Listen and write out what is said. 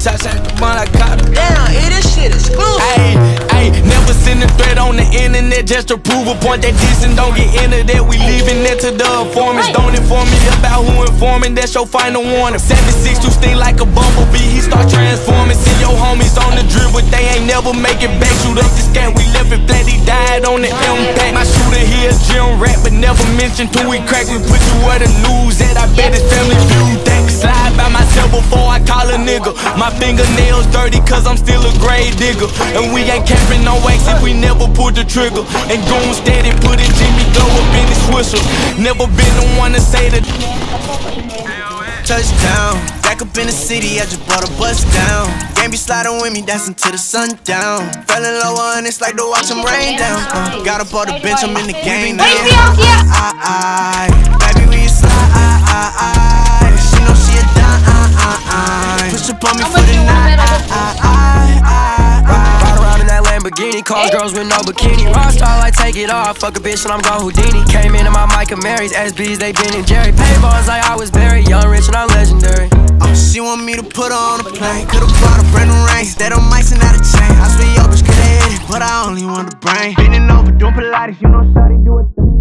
touch at the one I caught her. Damn, it this shit exclusive. Ayy, ayy, never send a threat on the internet just to prove a point that dissing don't get into that. We leaving it to the informants. Don't inform me about who informing, that's your final warning. 76 to sting like a bumblebee, he start transforming. See your homies on the drip, but they ain't never make it back. Shoot up the scat, we left it flat, he died on the impact. My shooter here, gym rat, but never mentioned till we crack. We put you where the news at, I bet his family view My fingernails dirty, cause I'm still a grave digger. And we ain't capping no wax if we never pulled the trigger. And goon steady, put it Jimmy Glow up in his whistle. Never been the one to say that. Touchdown, back up in the city, I just bought a bus down. Game be sliding with me, dancing to the sundown. Fell in love and it's like to watch them rain down. Uh, got up on the bench, I'm in the game now. I, I, that Lamborghini, calls girls with no bikini. Rockstar I take it off, fuck a bitch and I'm gone Houdini. Came into my Mike and Mary's, SBs, they been in Jerry. Paintballs like I was Barry, young, rich, and I'm legendary. Oh, she want me to put her on a plane. Could've brought a brand new ring. Instead of mics and out of chain. I swear your bitch could've hit it, but I only want the brain. Bending over, doing Pilates, you know, shawty do a thing.